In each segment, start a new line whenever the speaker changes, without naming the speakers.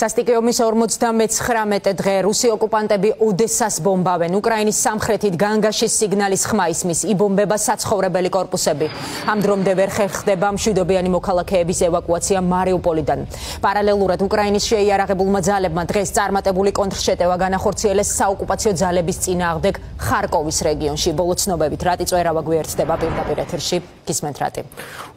სასტიკი ომის 59 დღე რუსი ოკუპანტები ოდესას ბომბავენ. უკრაინის სამხრეთით განგაშის სიგნალის ხმა ისმის, იბომბება საცხოვრებელი корпуსები. ამ დრომდე ვერ ხერხდება მშვიდობიანი მოქალაქეების ევაკუაცია მარიუპოლიდან. პარალელურად უკრაინის შეიარაღებულმა ძალებმა დღეს წარმატებული კონტრშეტევა განახორციელეს საოკუპაციო ძალების წინააღმდეგ ხარკოვის რეგიონში. ბოლო ცნობებით რატი წვერავა გვერდდება პირდაპირ ეთერში. გისმენთ რატი.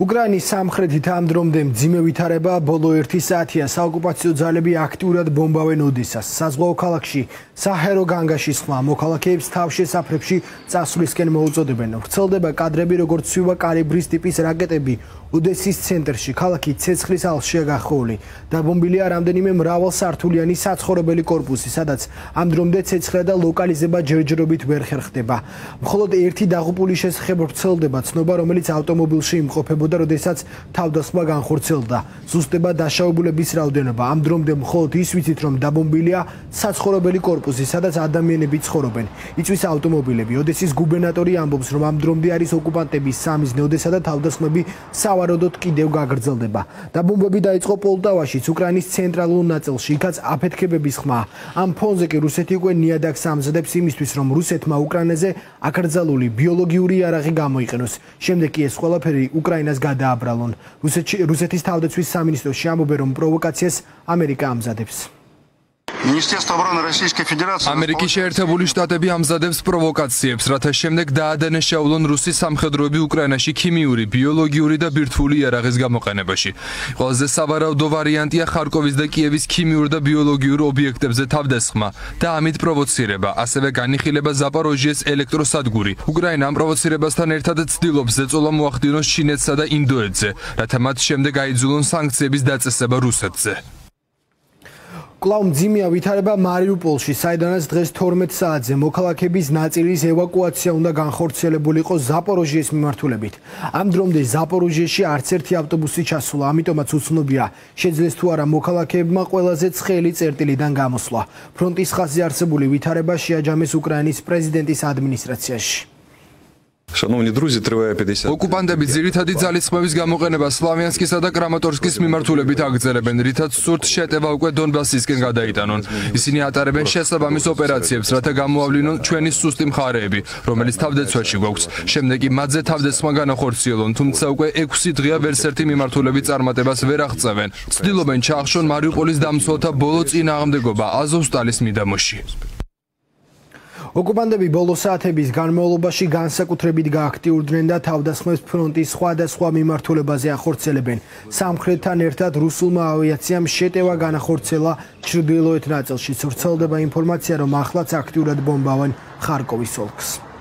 უკრაინის სამხრეთით ამ დრომდე მძიმე ვითარება ბოლო 1 საათია საოკუპაციო ძალები მცხოვრები აქტიურად ბომბავენ ოდესას. საზღვაო ქალაქში საჰერო განგაშის ხმა მოქალაქეებს თავშესაფრებში წასვლისკენ მოუწოდებენ. ვრცელდება კადრები, როგორც ცვივა კარიბრის ტიპის რაკეტები ოდესის ცენტრში. ქალაქი ცეცხლის ალშია გახოვილი. დაბომბილია რამდენიმე მრავალსართულიანი საცხოვრებელი корпуსი, სადაც ამ დრომდე ცეცხლი და ლოკალიზება ჯერჯერობით ვერ ხერხდება. მხოლოდ ერთი დაღუპული შესახებ ვრცელდება ცნობა, რომელიც ავტომობილში იმყოფებოდა, როდესაც თავდასხმა განხორციელდა. ზუსტდება დაშაულებების რაოდენობა. ამ დრომდე მხოლოდ ის ვიცით, რომ დაბომბილია საცხოვრებელი корпуსი, სადაც ადამიანები ცხოვრობენ. იწვის ავტომობილები. ოდესის გუბერნატორი ამბობს, რომ ამ დრომდე არის ოკუპანტების სამიზნე ოდესა და თავდასხმები სავარაუდოდ კიდევ გაგრძელდება. დაბომბები დაიწყო პოლტავაშიც, უკრაინის ცენტრალურ ნაწილში, იქაც აფეთქებების ხმა. ამ ფონზე კი რუსეთი უკვე ნიადაგს ამზადებს იმისთვის, რომ რუსეთმა უკრაინაზე აკრძალული ბიოლოგიური იარაღი გამოიყენოს. შემდეგ კი ეს ყველაფერი უკრაინას გადააბრალონ. რუსეთის თავდაცვის სამინისტროში ამბობენ, რომ პროვოკაციას ამერიკა ამზადებს.
Министерство обороны Российской Федерации
ამერიკის შეერთებული შტატები ამზადებს პროვოკაციებს, რათა შემდეგ დაადანაშაულონ რუსის სამხედროები უკრაინაში ქიმიური, ბიოლოგიური და ბირთვული იარაღის გამოყენებაში. ყველაზე სავარაუდო ვარიანტია ხარკოვის და კიევის ქიმიურ და ბიოლოგიურ ობიექტებზე თავდასხმა და ამით პროვოცირება, ასევე განიხილება ზაპოროჟიეს ელექტროსადგური. უკრაინა ამ პროვოცირებასთან ერთად ცდილობს ზეწოლა მოახდინოს ჩინეთსა და ინდოეთზე, რათა მათ შემდეგ აიძულონ სანქციების დაწესება რუსეთზე.
კლაუ მძიმეა ვითარება მარიუპოლში, საიდანაც დღეს 12 საათზე მოქალაქების ნაწილის ევაკუაცია უნდა განხორციელებულიყო ზაპოროჟიეს მიმართულებით. ამ დრომდე ზაპოროჟიეში არც ერთი ავტობუსი ჩასულა, ამიტომაც უცნობია, შეძლეს თუ არა მოქალაქეებმა ყველაზე ცხელი წერტილიდან გამოსვლა. ფრონტის ხაზზე არსებული ვითარება შეაჯამეს უკრაინის პრეზიდენტის ადმინისტრაციაში.
Шановні друзі, триває 50
ოკუპანტები ძირითადი ძალისხმევის გამოყენება სლავიანსკისა და კრამატორსკის მიმართულებით აგრძელებენ, რითაც სურთ შეტევა უკვე დონბასისკენ გადაიტანონ. ისინი ატარებენ შესაბამის ოპერაციებს, რათა გამოავლინონ ჩვენი სუსტი მხარეები, რომელიც თავდაცვაში გვაქვს. შემდეგ კი მათზე თავდასხმა განახორციელონ, თუმცა უკვე 6 დღეა ვერსერთი მიმართულებით წარმატებას ვერ აღწევენ. ცდილობენ ჩაახშონ მარიუპოლის დამცველთა ბოლო წინააღმდეგობა აზოვსტალის მიდამოში.
ოკუპანტები ბოლო საათების განმავლობაში განსაკუთრებით გააქტიურდნენ და თავდასხმებს ფრონტის სხვადასხვა მიმართულებაზე ახორციელებენ. სამხრეთთან ერთად რუსულმა ავიაციამ შეტევა განახორციელა ჩრდილოეთ ნაწილში. ვრცელდება ინფორმაცია, რომ ახლაც აქტიურად ბომბავენ ხარკოვის ოლქს.